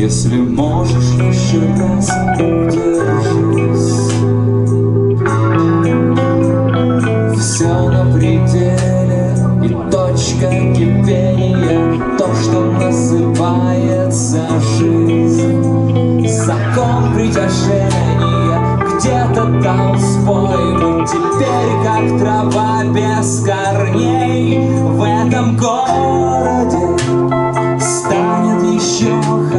Если можешь еще раз, держись. Все на пределе и точка кипения То, что называется жизнь. Закон притяжения где-то там спой теперь как трава без корней. В этом городе станет еще